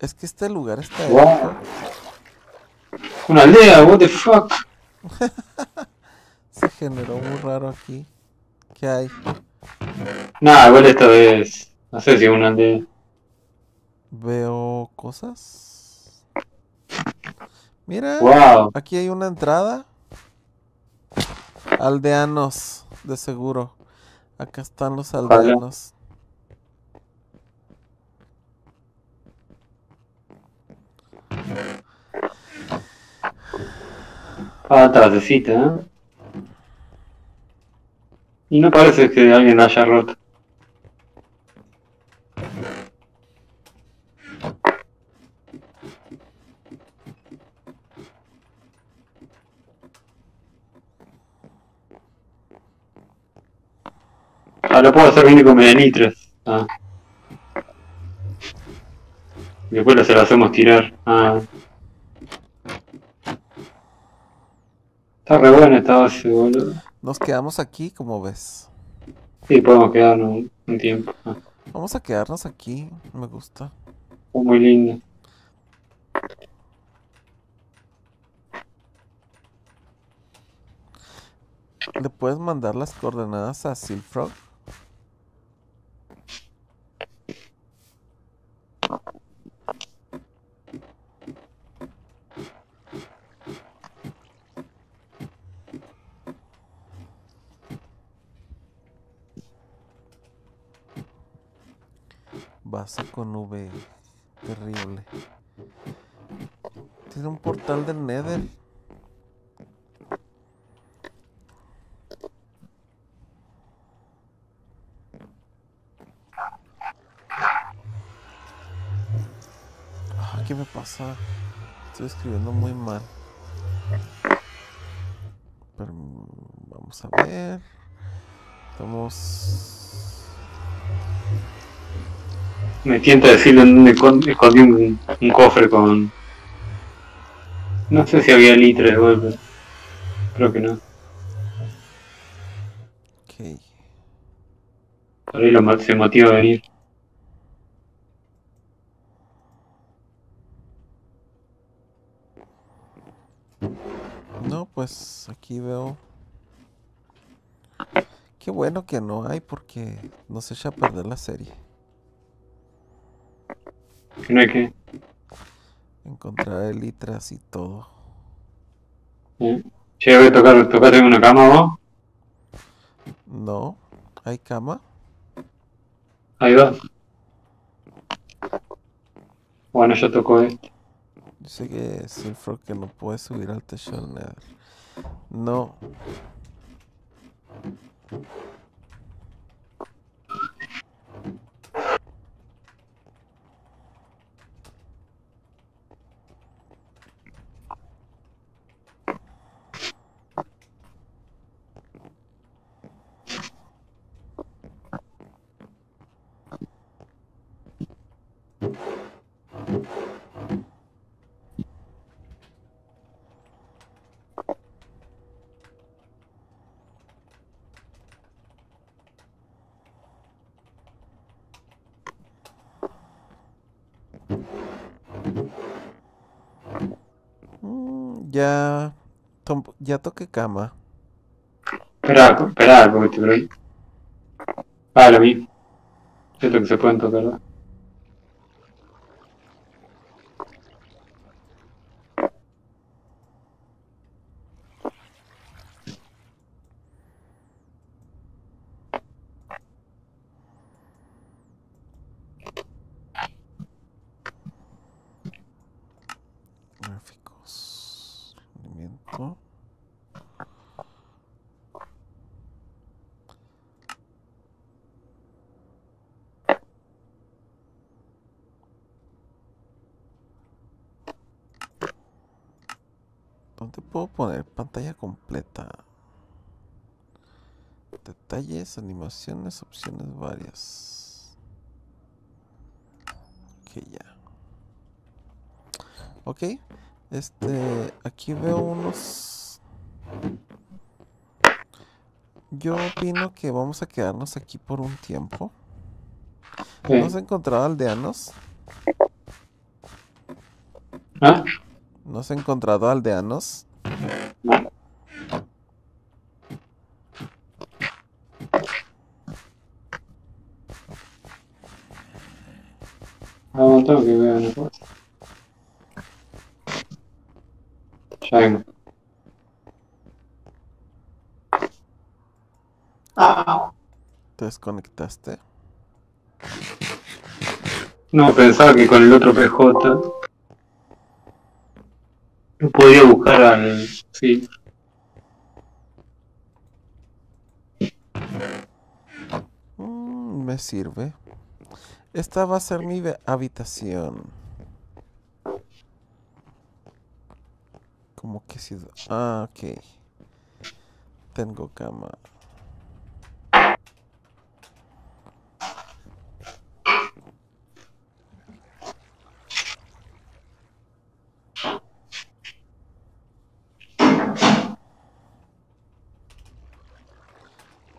Es que este lugar está Wow. hecho. Una aldea, what the fuck. Se generó muy raro aquí. ¿Qué hay? Nah, igual esta vez. No sé si es una aldea. Veo cosas. Mira, Wow. aquí hay una entrada. Aldeanos, de seguro. Acá están los aldeanos. Ah, tardecita, ¿eh? Y no parece que alguien haya roto. Ah, lo puedo hacer bien con medenitres. Ah. Después lo hacemos tirar. Ah. Está re buena esta base, boludo. Nos quedamos aquí, como ves. Sí, podemos quedarnos un, un tiempo. Ah, Vamos a quedarnos aquí. Me gusta. muy lindo. ¿Le puedes mandar las coordenadas a Silfrog? Base con. Terrible. Tiene un portal del Nether. Ah, ¿Qué me pasa? Estoy escribiendo muy mal. Pero vamos a ver. Estamos. Me tienta decirle en dónde escon- escondí un, un cofre con. No sé si había litres de golpe. Creo que no. Ok. Por ahí lo, se motiva a venir. No, pues aquí veo. Qué bueno que no hay porque nos echa a perder la serie. No hay que. Encontrar elitras y todo. ¿eh? Che, voy a tocar, tocar en una cama vos. No, hay cama. Ahí va. Bueno, ya tocó este. Dice que Silfro que no puede subir al techo Nether. No. Mm, ya. tom- ya toqué cama. Esperá, esperá, porque te. Ah, lo mismo. Siento que se pueden tocar, ¿no? Gráficos. Rendimiento. ¿Dónde puedo poner pantalla completa? Opciones varias. Ok, ya. Ok. Este, aquí veo unos... Yo opino que vamos a quedarnos aquí por un tiempo. ¿Hemos encontrado aldeanos? ¿Ah? ¿No has encontrado aldeanos? No. No tengo que ver una cosa. Ya vengo. Ah. ¿Te desconectaste? No, pensaba que con el otro PJ no podía buscar al... Sí. Mm, me sirve. Esta va a ser mi habitación. Como que si... Ah, ok. Tengo cama.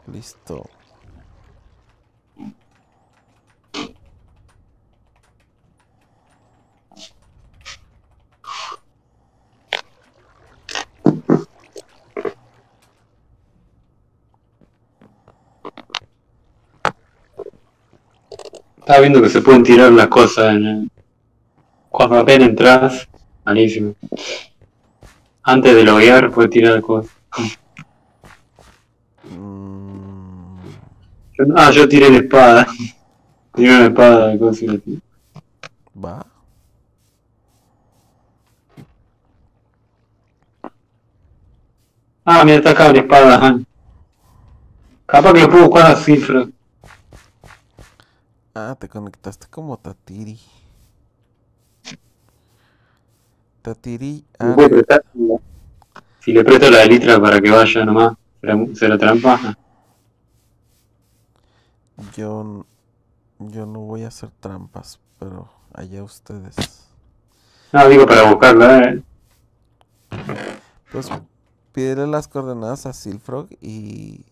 Listo. Estaba viendo que se pueden tirar las cosas en el... Cuando apenas entras, malísimo. Antes de loguear puedes tirar cosas. Mm, Ah, yo tiré la espada. Tiré una espada de cosas y la tiré. va. Ah, mira, está acá la espada. Capaz que lo puedo buscar así, Fred. Ah, te conectaste como Tatiri. Tatiri. ¿Me ah? Si le presto la litra para que vaya nomás, ¿será, trampa? Yo, yo no voy a hacer trampas, pero allá ustedes. No, digo para buscarla, eh. Pues pídele las coordenadas a Silfrog y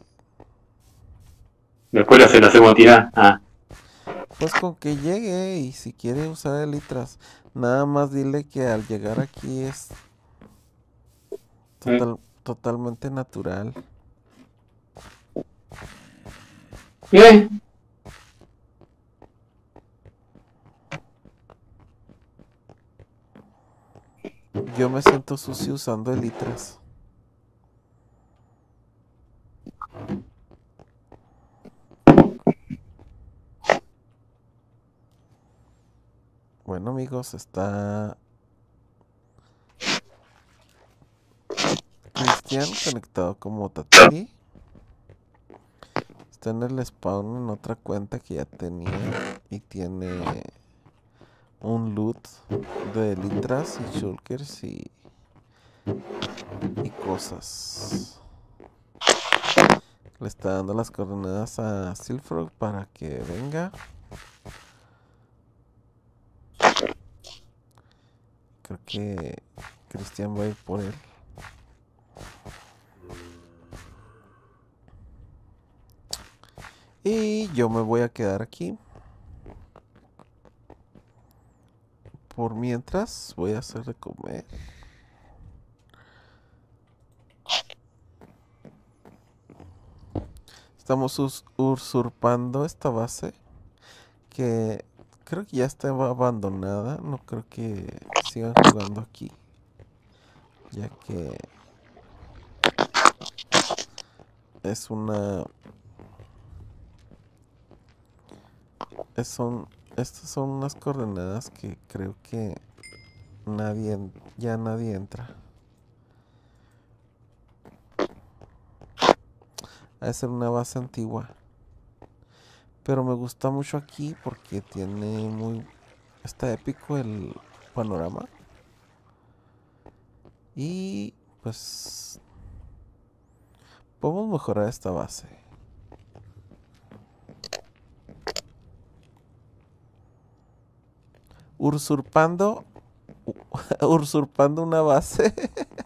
Después se la hacemos tirar. Ah, pues con que llegue y si quiere usar elitras, nada más dile que al llegar aquí es total- totalmente natural. ¿Qué? Yo me siento sucio usando elitras. Bueno amigos, está Cristian conectado como Tatiri. Está en el spawn en otra cuenta que ya tenía y tiene un loot de litras y shulkers y, y cosas. Le está dando las coordenadas a Silfrog para que venga. Creo que Cristian va a ir por él. Y yo me voy a quedar aquí. Por mientras voy a hacer de comer. Estamos us- usurpando esta base que creo que ya está abandonada. No creo que sigan jugando aquí. Ya que es una es- son estas son unas coordenadas que creo que nadie ya nadie entra. De ser una base antigua. Pero me gusta mucho aquí porque tiene muy está épico el panorama. Y pues podemos mejorar esta base. Usurpando usurpando una base.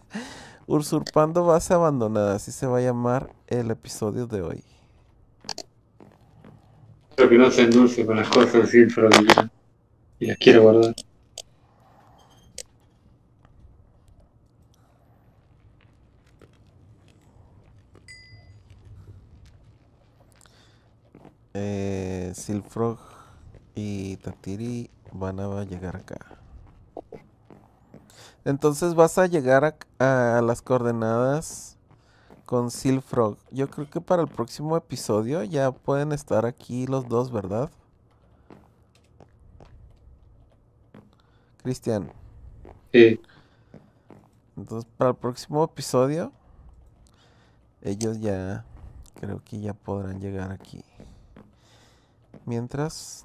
usurpando base abandonada, así se va a llamar el episodio de hoy. Pero que no se endulce con las cosas así improvisadas. Y las quiero guardar. Eh, Silfrog y Tatiri van a llegar acá. Entonces vas a llegar a, a las coordenadas con Silfrog. Yo creo que para el próximo episodio ya pueden estar aquí los dos, ¿verdad? Cristian. Sí. Entonces para el próximo episodio ellos ya creo que ya podrán llegar aquí. Mientras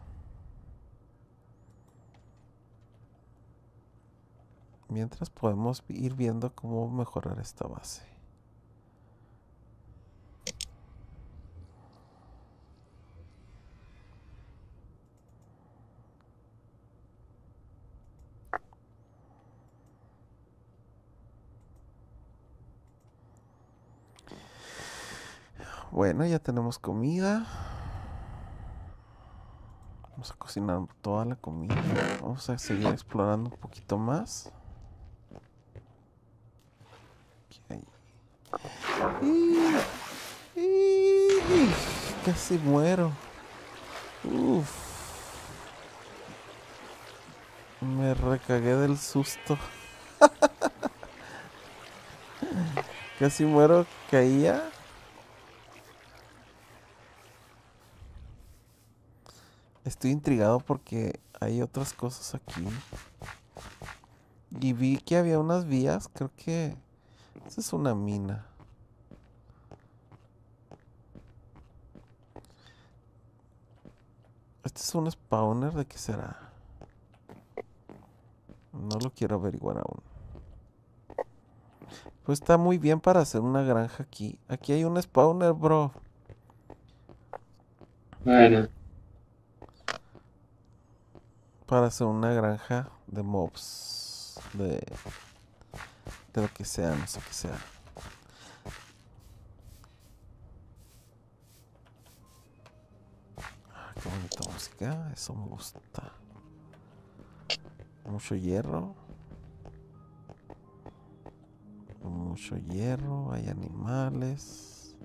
mientras podemos ir viendo cómo mejorar esta base. Bueno, ya tenemos comida. Vamos a cocinar toda la comida. Vamos a seguir explorando un poquito más. ¿Qué hay? ¡Y! Casi muero. Uf. Me recagué del susto. Casi muero, caía. Estoy intrigado porque hay otras cosas aquí. Y vi que había unas vías, creo que... Esa es una mina. Este es un spawner, ¿de qué será? No lo quiero averiguar aún. Pues está muy bien para hacer una granja aquí. Aquí hay un spawner, bro. Bueno, Para hacer una granja de mobs. De... De lo que sea, no sé qué sea. Ah, qué bonita música. Eso me gusta. Mucho hierro. Mucho hierro. Hay animales.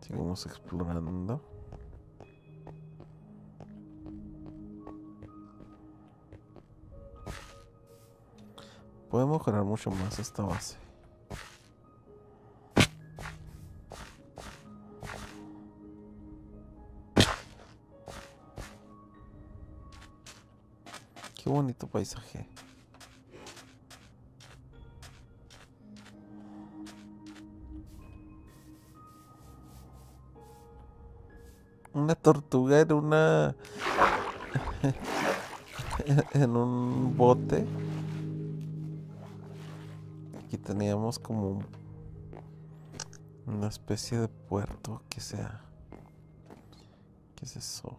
Seguimos explorando. Puede mejorar mucho más esta base. Qué bonito paisaje. Una tortuga en una... en un bote. Teníamos como un- una especie de puerto que sea. ¿Qué es eso?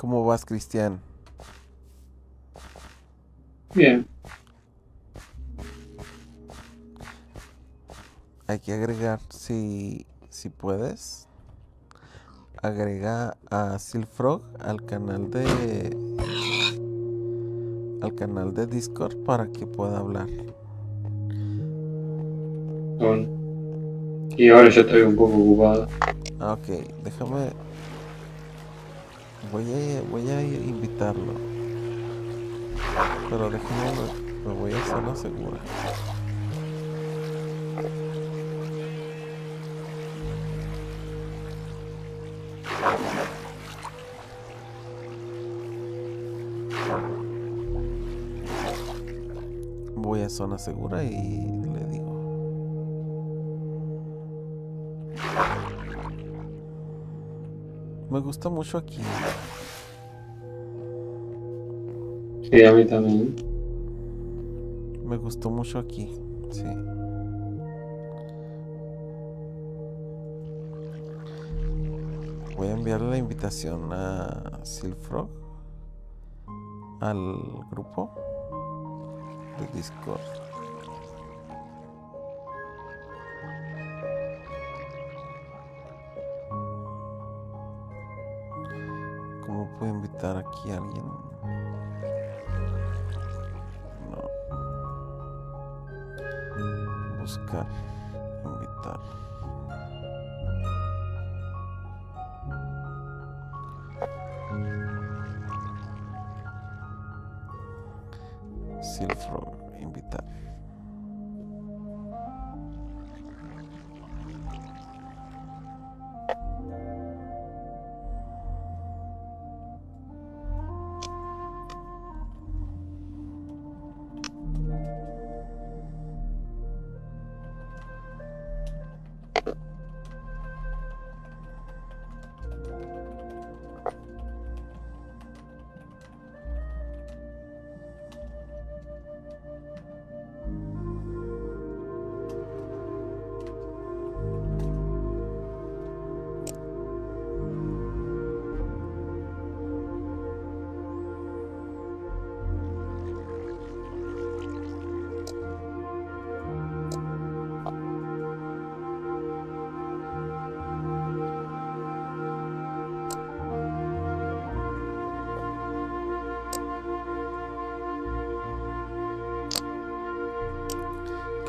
¿Cómo vas, Cristian? bien. Hay que agregar, si, si puedes, agrega a Silfrog al canal de al canal de Discord para que pueda hablar. Bueno. Y ahora yo estoy un poco ocupado. Ah, ok, déjame. Voy a, voy a invitarlo. Pero déjame, me, me voy a zona segura. Voy a zona segura y Me gusta mucho aquí. Sí, a mí también. Me gustó mucho aquí, sí. Voy a enviarle la invitación a Silfrog al grupo de Discord. Invitar aquí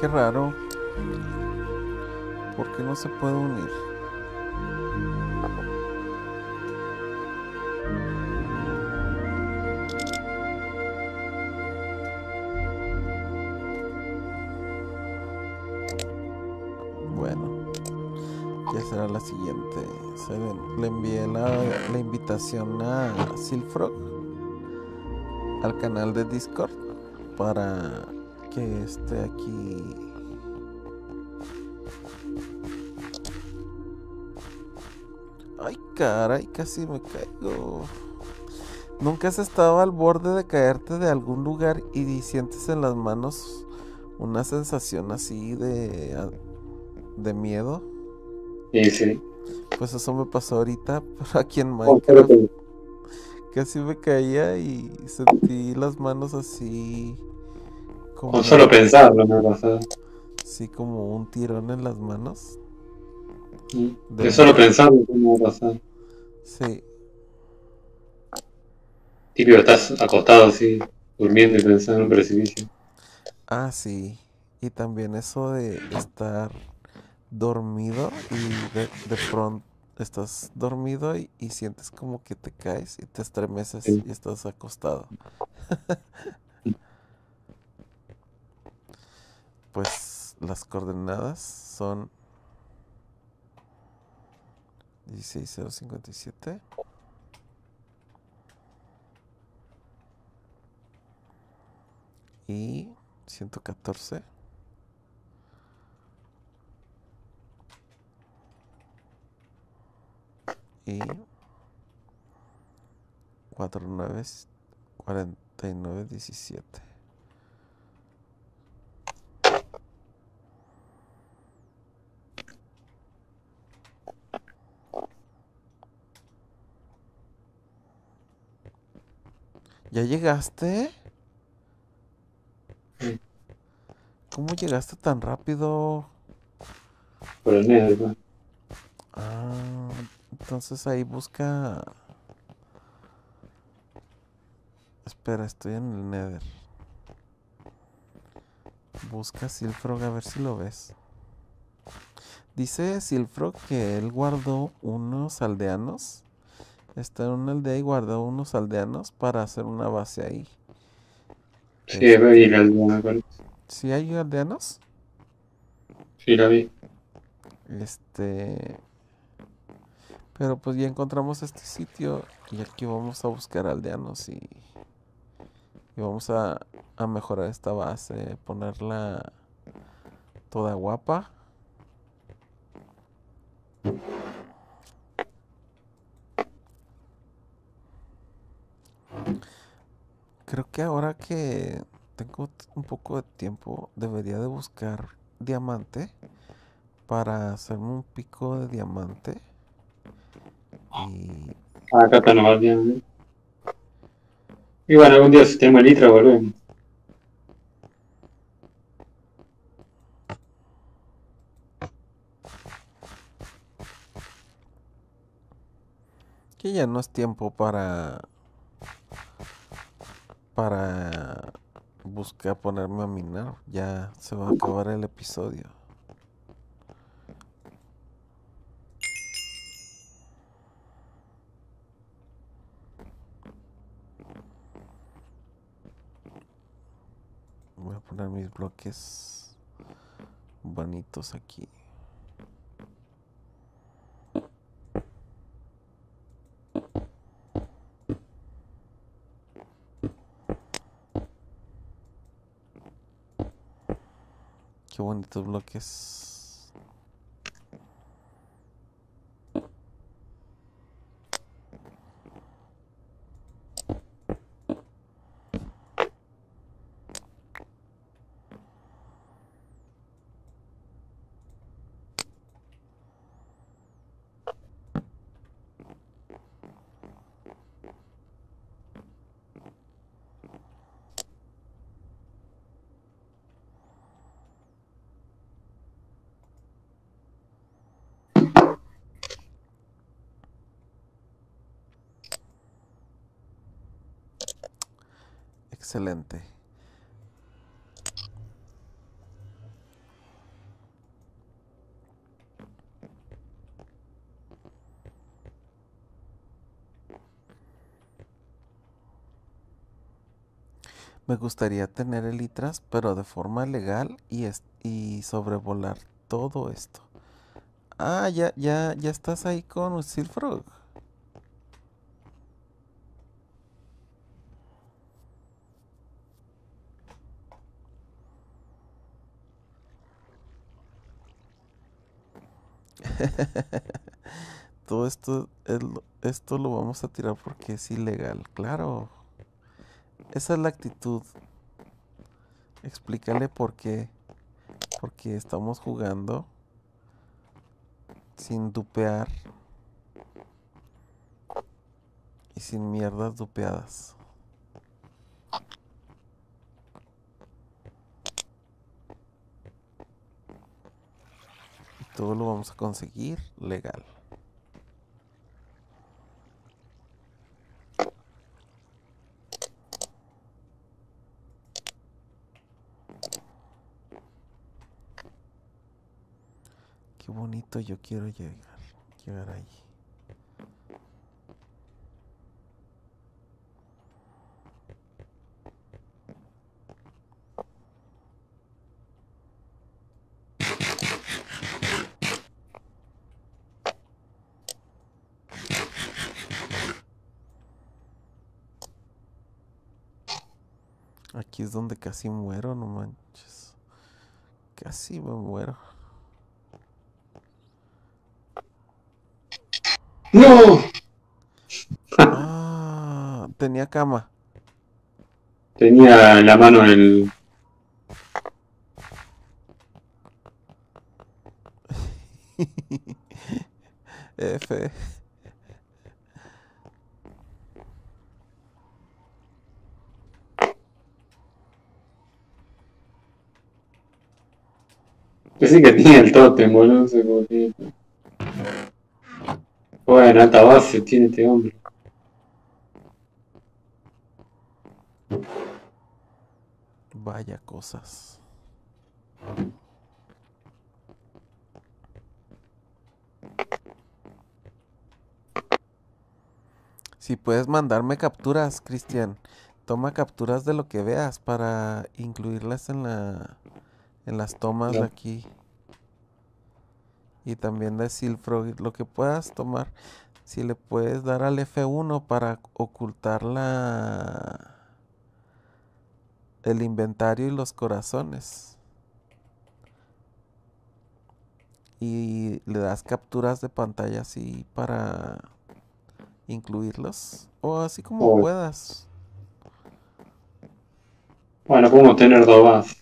Qué raro. ¿Por qué no se puede unir? Bueno, ya será la siguiente. Le, envié la, la invitación a Silfrog al canal de Discord para que esté aquí. Ay, caray, casi me caigo. ¿Nunca has estado al borde de caerte de algún lugar y sientes en las manos una sensación así de, de miedo? Sí, sí. Pues eso me pasó ahorita, pero aquí en Minecraft casi me caía y sentí las manos así como Con solo pensarlo me pasado. sí como un tirón en las manos. De- De solo pensarlo me pasado. Sí, Típico, estás acostado así, durmiendo y pensando en un precipicio. ah sí. Y también eso de estar dormido y de, de pronto estás dormido y, y sientes como que te caes y te estremeces Sí. y estás acostado. Pues las coordenadas son 16057 y 114 y 49 49 ¿Ya llegaste? Sí. ¿Cómo llegaste tan rápido? Por el Nether, pues. Ah, entonces ahí busca. Espera, estoy en el Nether. Busca Silfrog a ver si lo ves. Dice Silfrog que él guardó unos aldeanos. Está en una aldea y guardó unos aldeanos para hacer una base ahí. Sí, y la aldea, parece. ¿Sí hay aldeanos? Sí, la vi. Este. Pero pues ya encontramos este sitio y aquí vamos a buscar aldeanos y, y vamos a, a mejorar esta base, ponerla toda guapa. Creo que ahora que tengo un poco de tiempo, debería de buscar diamante para hacerme un pico de diamante Y Ah, acá está nomás bien. ¿eh? Y bueno, algún día si tenemos litra volvemos. que ya no es tiempo para para buscar ponerme a minar. Ya se va a acabar el episodio. Voy a poner mis bloques bonitos aquí. Bonitos bloques. Excelente. Me gustaría tener elitras, pero de forma legal y, y sobrevolar todo esto. Ah, ya, ya, ya estás ahí con Silfrog. Todo esto, esto lo vamos a tirar porque es ilegal. Claro. Esa es la actitud. Explícale por qué. Porque estamos jugando sin dupear y sin mierdas dupeadas. Todo lo vamos a conseguir legal. Qué bonito yo quiero llegar, llegar ahí. Aquí es donde casi muero, no manches. Casi me muero. ¡No! Ah, tenía cama. Tenía la mano en el. F. Pensé que tenía el tótem, boludo. Cómo tiene. Bueno, alta base tiene este hombre. Vaya cosas. Si puedes mandarme capturas, Cristian, toma capturas de lo que veas para incluirlas en la en las tomas de aquí. Y también de Silfrog, lo que puedas tomar. Si le puedes dar al F1 para ocultar la el inventario y los corazones. Y le das capturas de pantalla así para incluirlos. O así como Oh. puedas. Bueno, podemos tener dos más.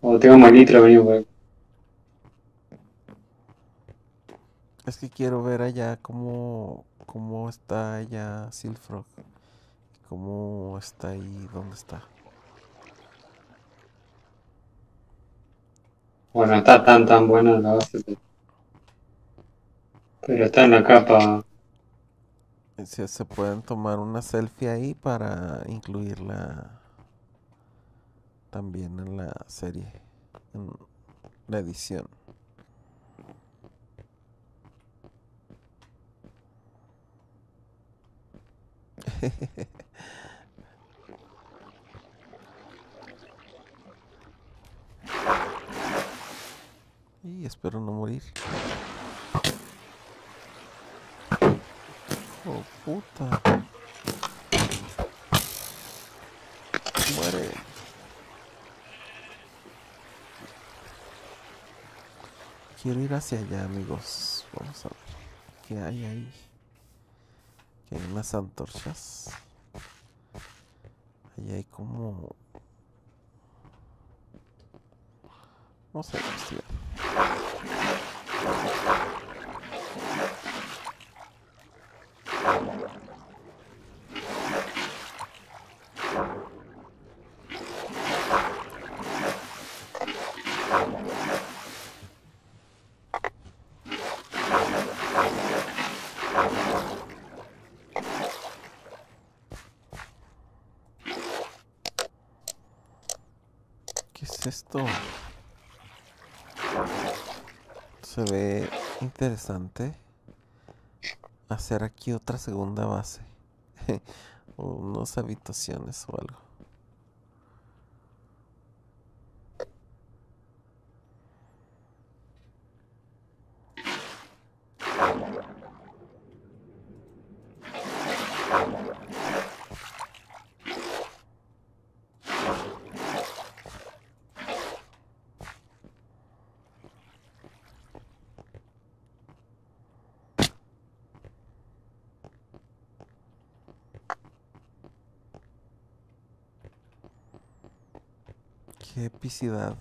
Cuando tengamos litra, venimos por acá. Es que quiero ver allá cómo, cómo está allá Silfrog. ¿Cómo está ahí? ¿Dónde está? Bueno, está tan tan buena la base. Pero, pero está en la capa. Se, se pueden tomar una selfie ahí para incluirla también en la serie, en la edición. y espero no morir. Oh puta. Muere. Quiero ir hacia allá, amigos. Vamos a ver qué hay ahí. Que hay unas antorchas. Ahí hay como... Vamos a investigar. ¿Qué es esto? Se ve interesante hacer aquí otra segunda base. unas habitaciones o algo. Qué epicidad.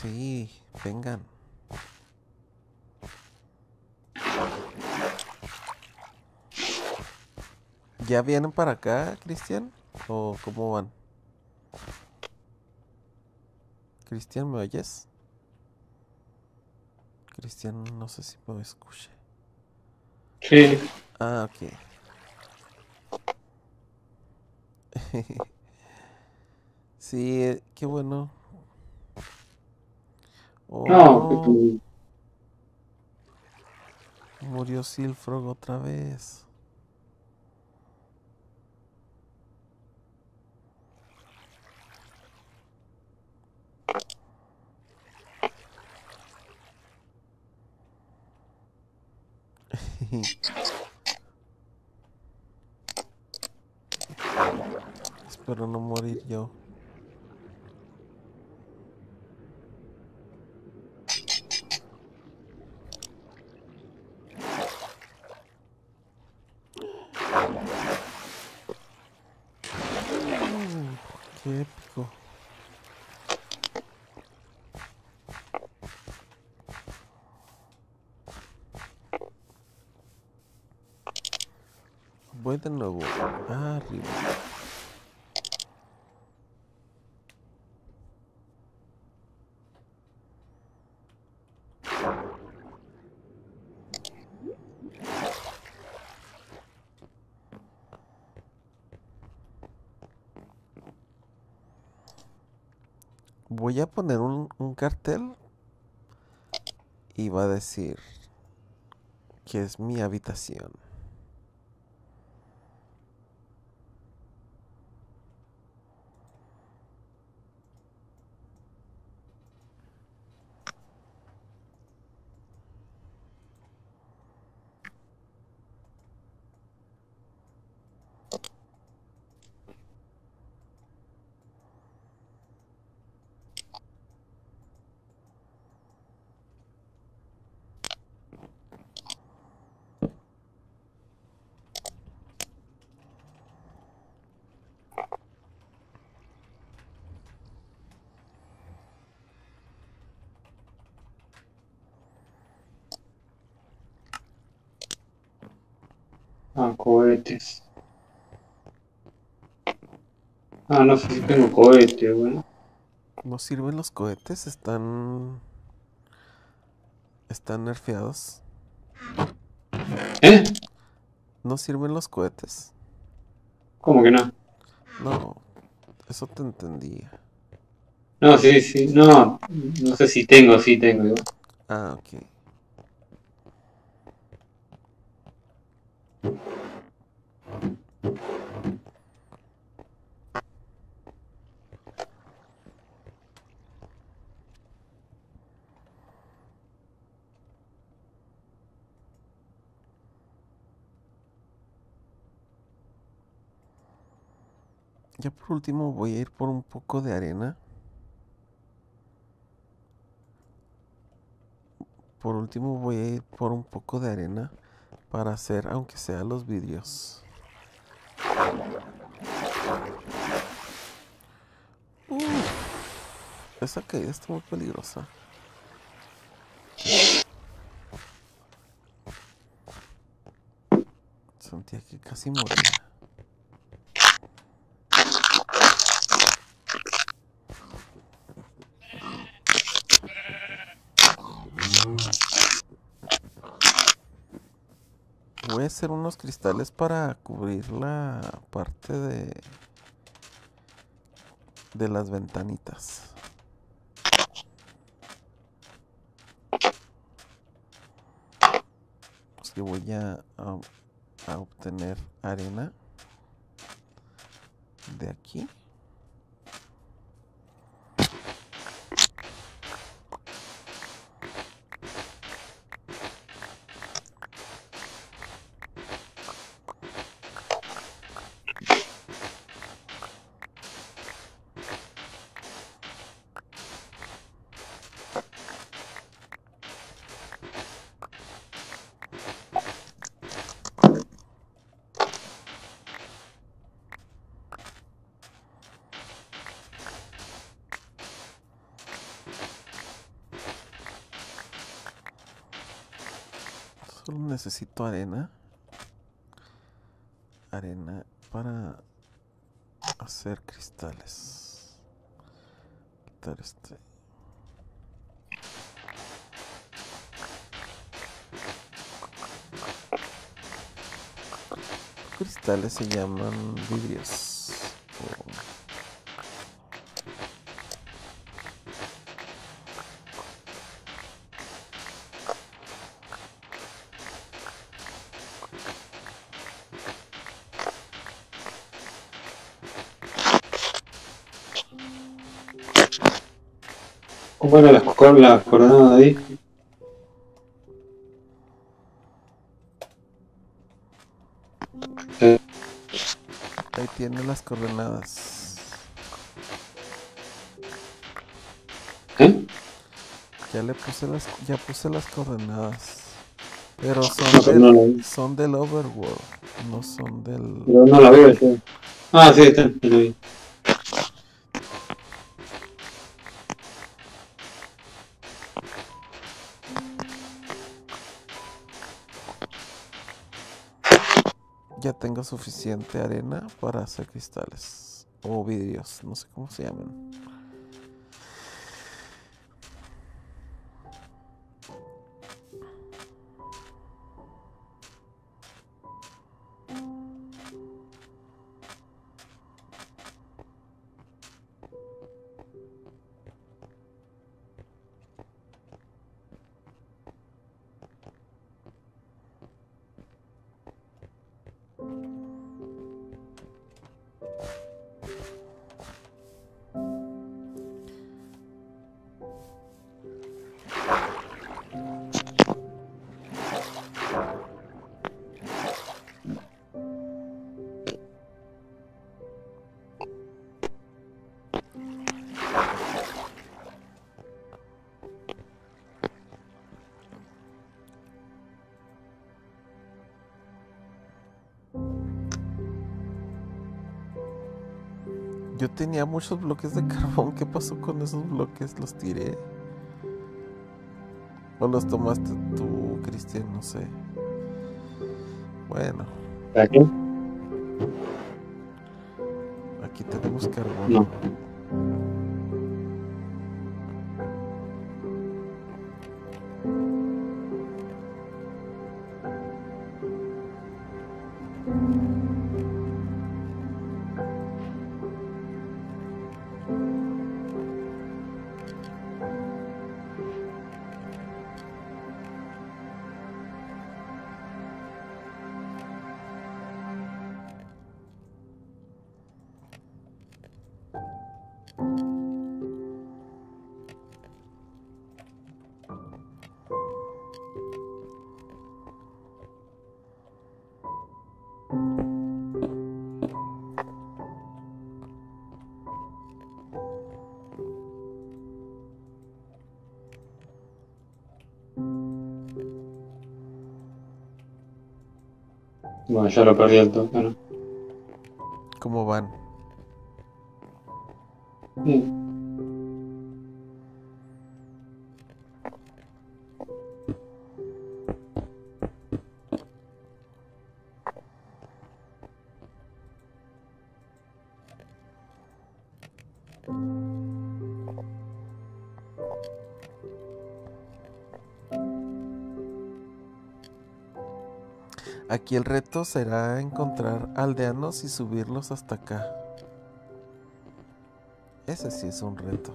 Sí, vengan. ¿Ya vienen para acá, Cristian? ¿O cómo van? Cristian, ¿me oyes? Cristian, no sé si me escuche. Sí, Ah, ok. Sí, eh, qué bueno. no, Oh, pues, murió Silfrog otra vez. Espero no morir yo. Mm, qué épico. Voy de nuevo. Arriba. Voy a poner un, cartel y va a decir que es mi habitación. Ah, cohetes. Ah, no sé si tengo cohetes, bueno. ¿No sirven los cohetes? Están... Están nerfeados. ¿Eh? ¿No sirven los cohetes? ¿Cómo que no? No, eso te entendía. No, sí, sí, no, no sé si tengo, sí tengo. Ah, ok. Ya por último voy a ir por un poco de arena. Por último voy a ir por un poco de arena para hacer, aunque sea los vidrios. Uf, esa caída está muy peligrosa. Sentía que casi moría. Voy a hacer unos cristales para cubrir la parte de de las ventanitas. Así voy a, a- a obtener arena de aquí. Solo necesito arena. Arena para hacer cristales. Quitar este. Cristales se llaman vidrios. ¿Cómo era la, cor- la coordenada ahí? Eh, Ahí tiene las coordenadas. ¿Eh? Ya le puse las, ya puse las coordenadas. Pero son, No, del, no son del overworld, no son del... Pero no la veo. Ah, sí, está, ya la tengo suficiente arena para hacer cristales. O vidrios, no sé cómo se llaman. Yo tenía muchos bloques de carbón. ¿Qué pasó con esos bloques? ¿Los tiré? ¿O los tomaste tú, Cristian? No sé. Bueno, ¿Para qué? Aquí tenemos carbón. No. Bueno, ya lo perdí el toque, ¿no? ¿Cómo van? Sí. Aquí el reto será encontrar aldeanos y subirlos hasta acá. Ese sí es un reto.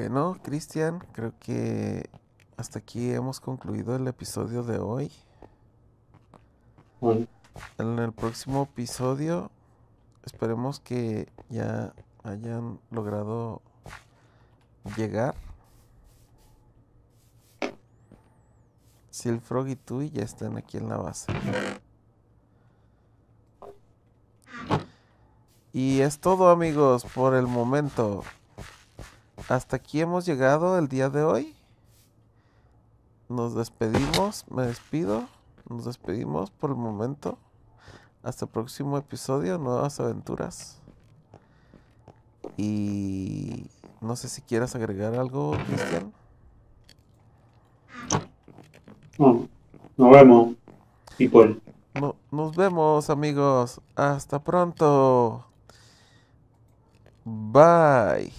Bueno, Cristian, creo que hasta aquí hemos concluido el episodio de hoy. Bueno, En el próximo episodio esperemos que ya hayan logrado llegar. Silfrog y tú ya están aquí en la base. Y es todo amigos por el momento. Hasta aquí hemos llegado el día de hoy. Nos despedimos, me despido. Nos despedimos por el momento. Hasta el próximo episodio, nuevas aventuras. Y no sé si quieras agregar algo, Cristian. no, nos vemos. People. No, nos vemos, amigos. Hasta pronto. Bye.